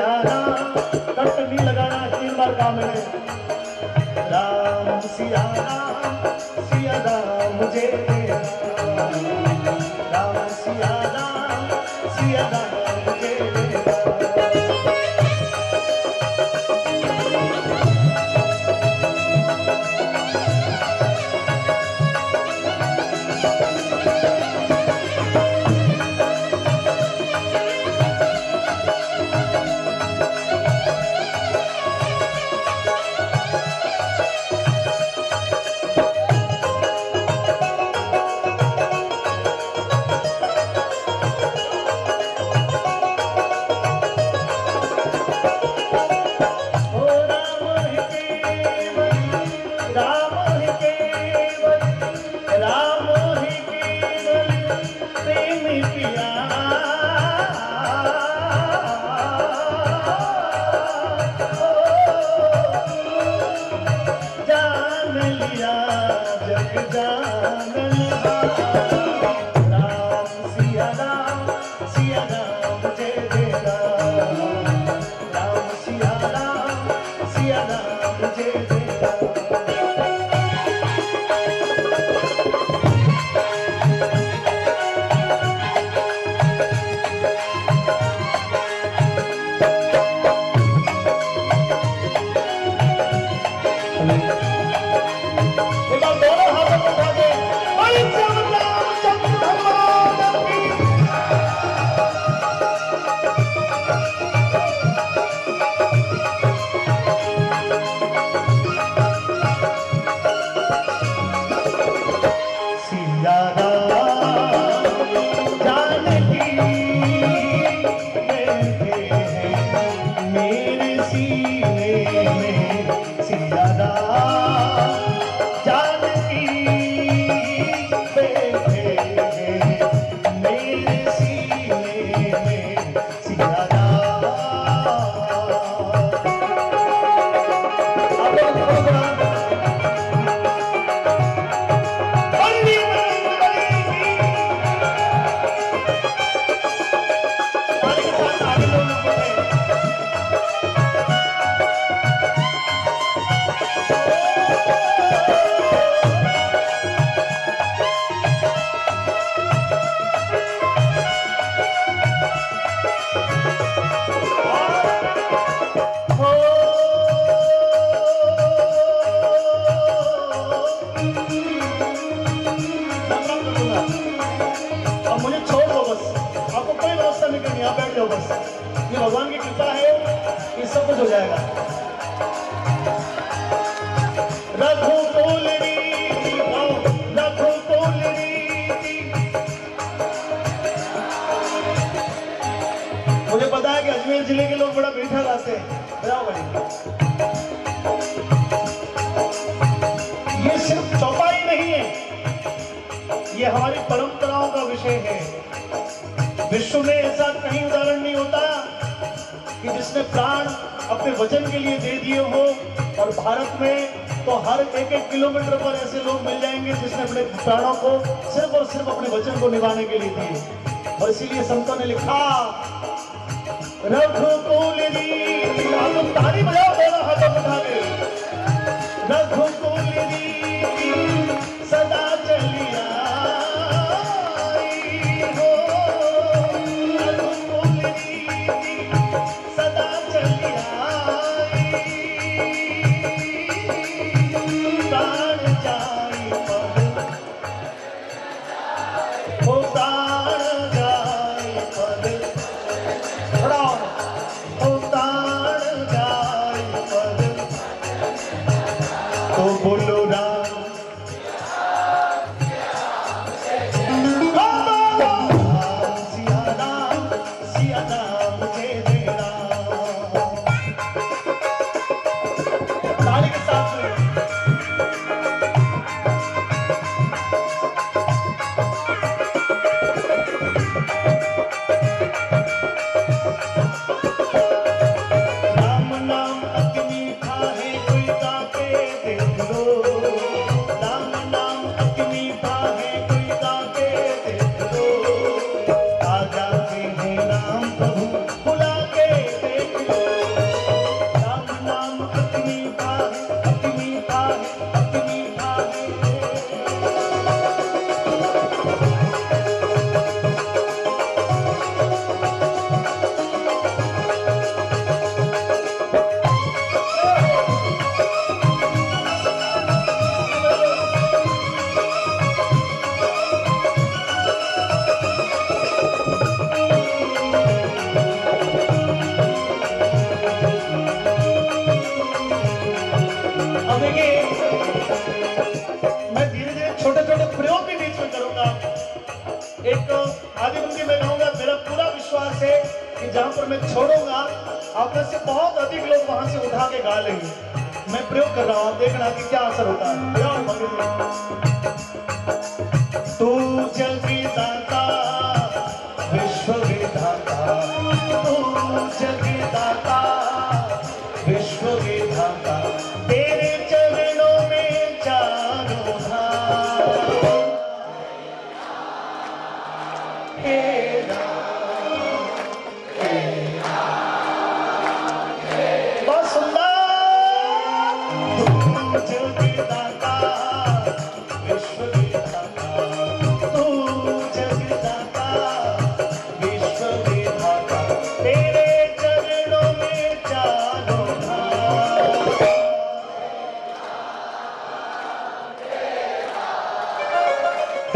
Sierra cut भी लगाना तीन बार काम है राम सिया राम सिया राम मुझे और भारत में तो हर एक एक किलोमीटर पर ऐसे लोग मिल जाएँगे जिसने अपने प्राणों को सिर्फ़ और सिर्फ़ अपने वचन को निभाने के लिए दिए। और इसीलिए संतों ने लिखा, रघुकुल तारी बजाओ दोनों हाथों उठा जहाँ पर मैं छोड़ूँगा। आप में से बहुत अधिक लोग वहाँ से उठा के गा लेंगे। मैं प्रयोग कर रहा हूँ देखना कि क्या असर होता है। तू जल दाता विश्व विधाता तू जल दाता।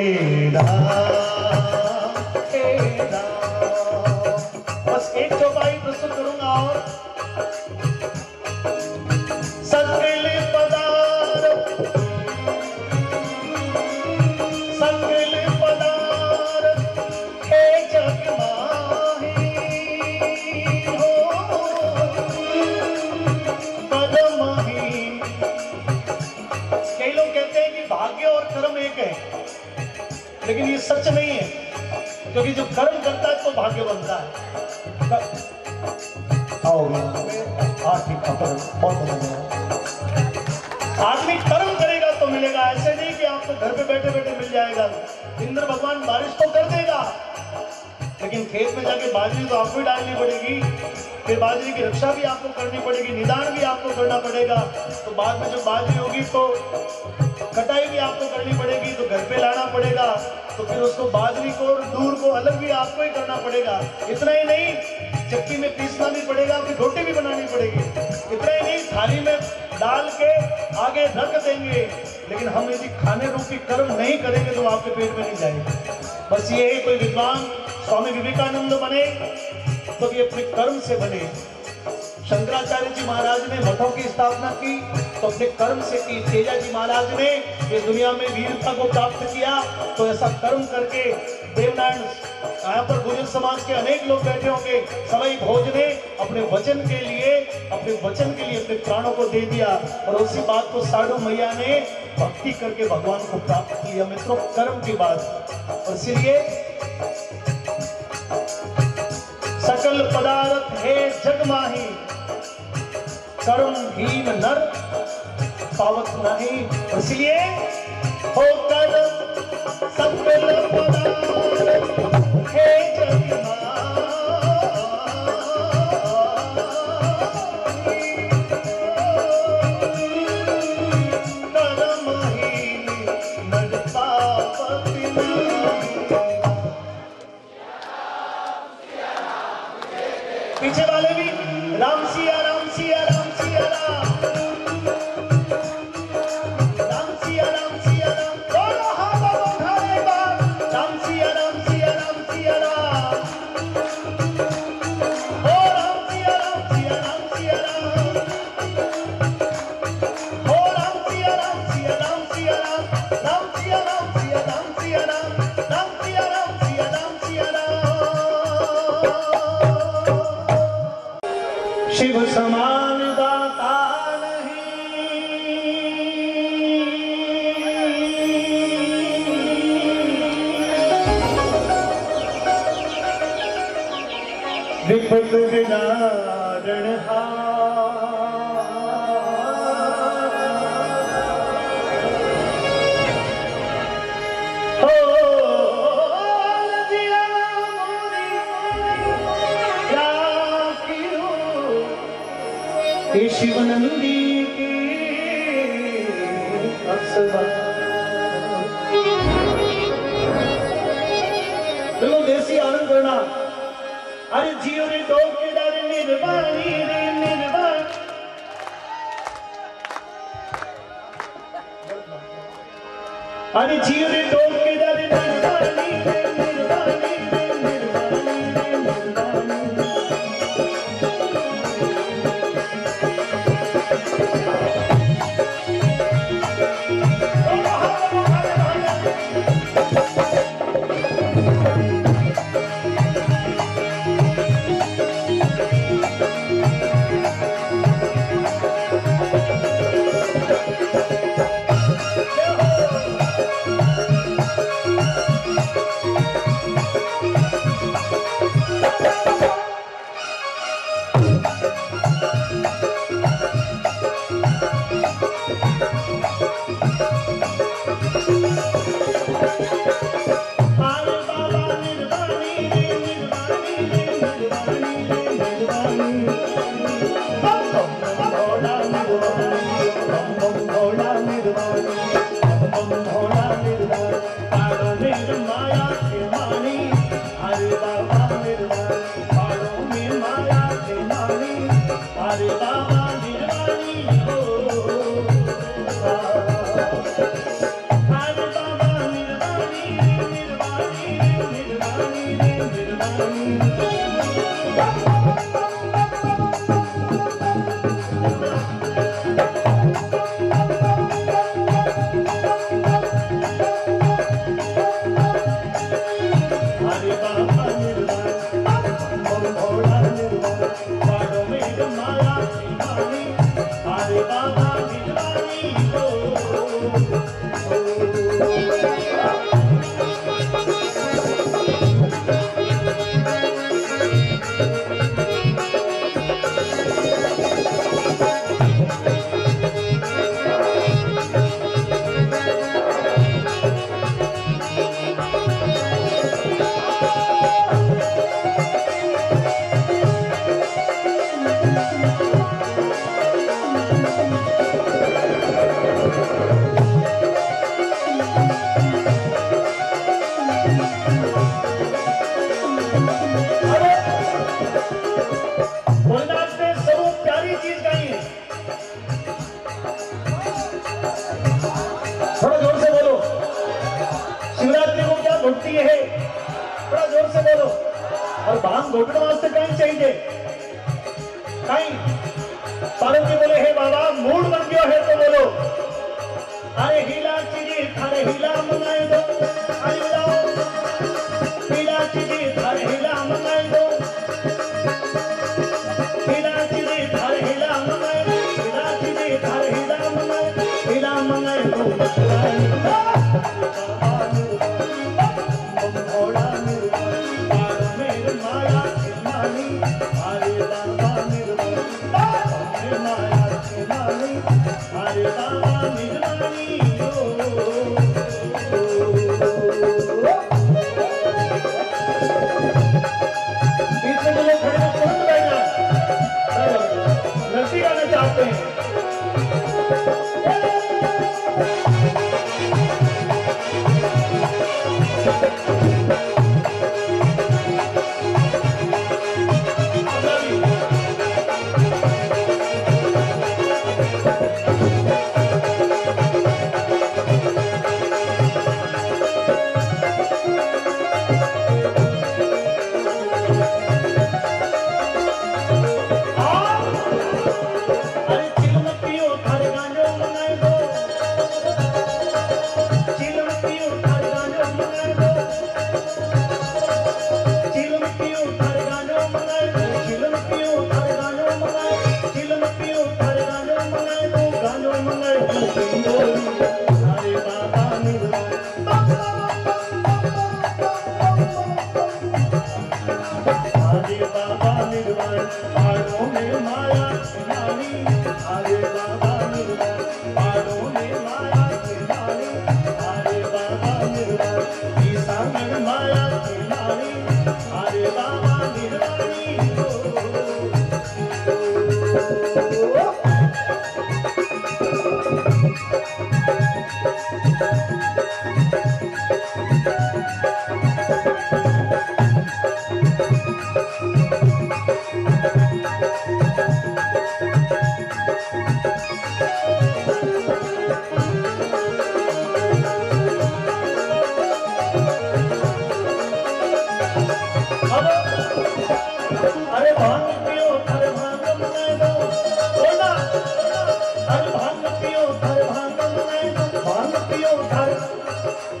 तेरा सच नहीं है, क्योंकि जो कर्म करता है तो भाग्य बनता है। आओ ठीक है बहुत आदमी कर्म करेगा तो मिलेगा, ऐसे नहीं कि आपको घर पे बैठे बैठे मिल जाएगा। इंद्र भगवान बारिश तो कर देगा। लेकिन खेत में जाके बाजरी तो आपको ही डालनी पड़ेगी। फिर बाजरी की रक्षा भी आपको करनी पड़ेगी, निदान भी आपको करना पड़ेगा। तो बाद में जब बाजरी होगी तो कटाई भी आपको करनी पड़ेगी। पे लाना पड़ेगा तो फिर उसको बाजरी को और दूर को अलग भी आपको ही करना पड़ेगा। इतना ही नहीं, चक्की में पीसना भी पड़ेगा फिर रोटी भी बनानी पड़ेगी। इतना ही नहीं, थाली में डाल के आगे रख देंगे। लेकिन हम यदि खाने रूपी कर्म नहीं करेंगे तो आपके पेट में नहीं जाएगा। बस ये कोई विद्वान स्वामी विवेकानंद बने तो ये अपने कर्म से बने। शंकराचार्य जी महाराज ने मठों की स्थापना की तो अपने कर्म से की। तेजा जी महाराज ने इस दुनिया में वीरता को प्राप्त किया तो ऐसा कर्म करके देवनारायण यहाँ पर गुजर समाज के अनेक लोग बैठे होंगे। सवाई भोज ने अपने वचन के लिए, अपने वचन के लिए अपने प्राणों को दे दिया। और उसी बात को साधु मैया ने भक्ति करके भगवान को प्राप्त किया, मित्रों, कर्म की बात और इसीलिए सकल पदार्थ है जग माही कर्म हीन नर पावत नहीं। इसलिए होकर कर्म नहीं विपत अरे जियो रे डर निर्वाणी रे निर्वाण। अरे जियो रे रे निर्वाणी रे निर्वाणी।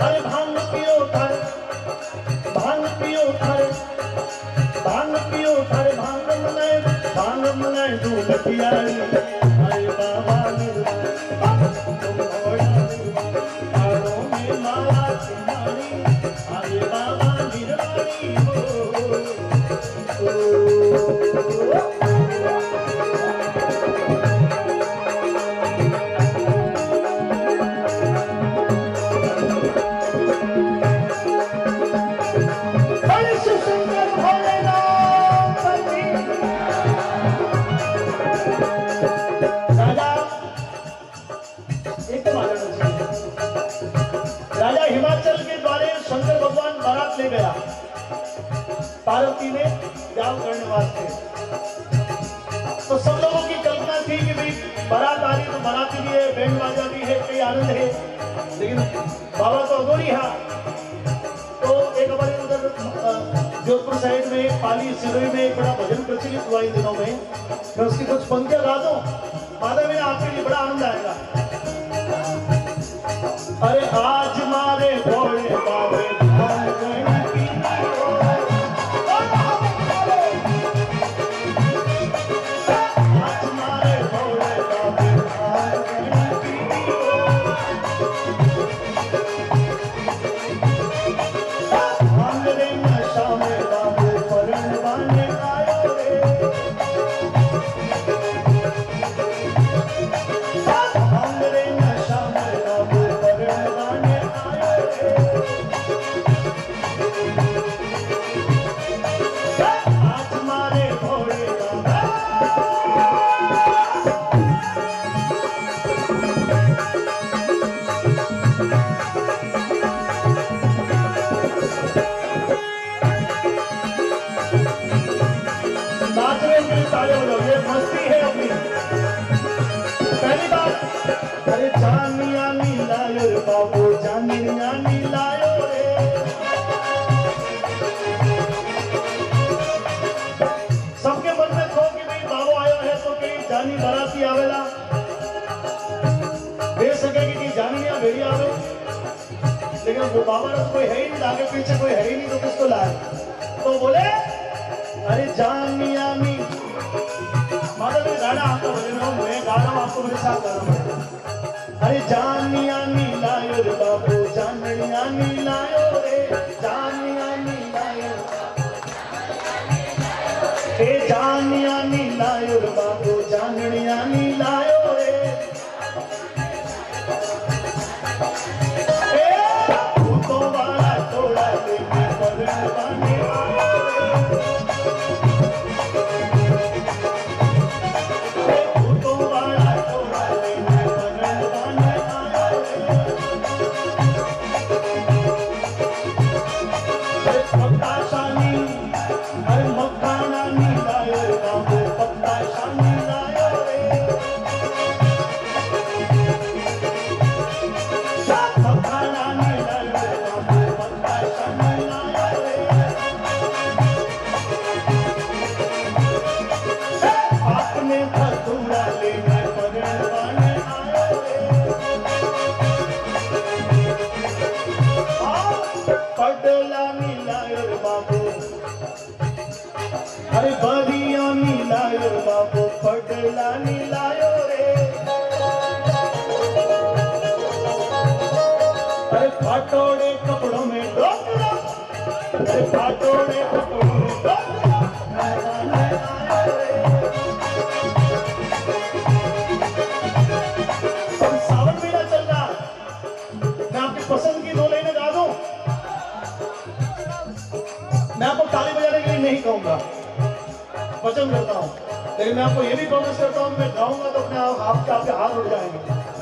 हर भाव शंकर भगवान बारात ले गया। पार्वती ने जाम करने वास्ते। तो सब लोगों की कल्पना थी कि भाई बारात आ रही तो बाराती भी है बैंड बाजा भी है, कई आनंद है। लेकिन बाबा तो अगोरी है। तो एक बार उधर जोधपुर साइड में, पाली सिरोही में एक बड़ा भजन प्रचलित हुआ इन दिनों में। मैं उसकी कुछ पंक्तियाँ गा दो? माता मेरा आपके लिए बड़ा आनंद आएगा। अरे हाँ बोले वो बाबा रस कोई है ही नहीं, आगे पीछे कोई है ही नहीं तो किसको लाए? तो बोले, अरे जान मिया मी। माता मैं गाना आपको बोले रहा हूँ मैं गा रहा हूँ, आपको मेरे साथ गा रहा हूँ अरे जान मिया मी, लायो रे बाबू, जान मिया मी, लायो रे, जान मिया मी, लायो ए जान मिया मैं आपको ये भी प्रॉमिस करता हूँ, मैं गाऊँगा तो अपने आपके आपके हाथ उठ जाएँगे।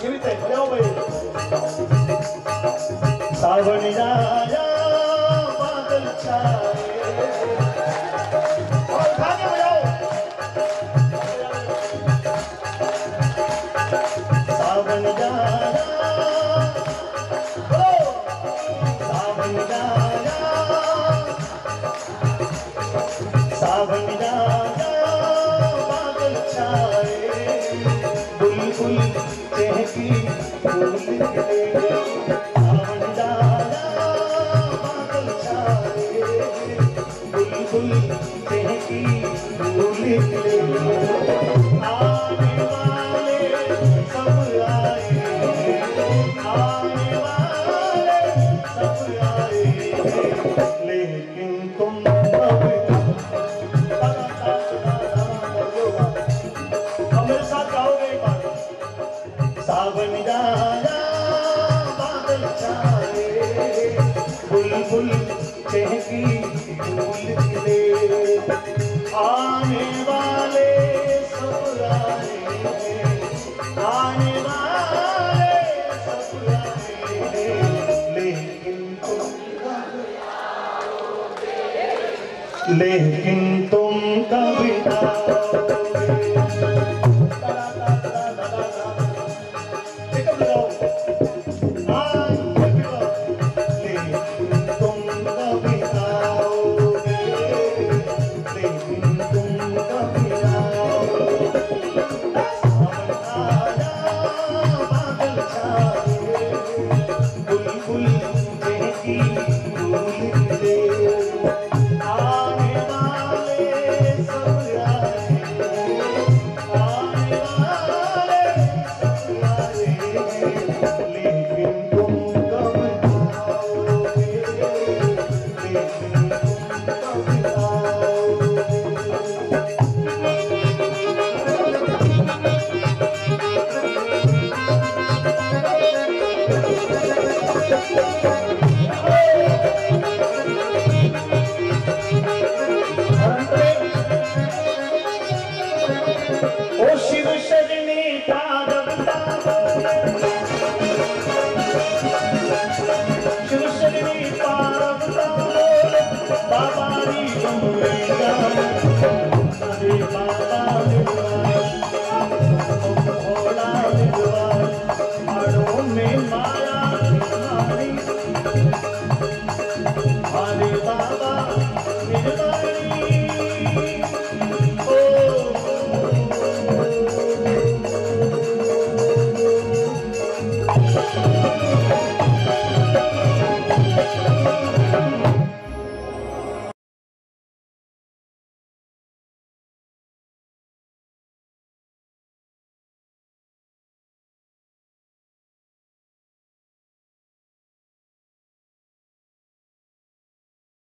लेकिन तुम कभी तुमरे जान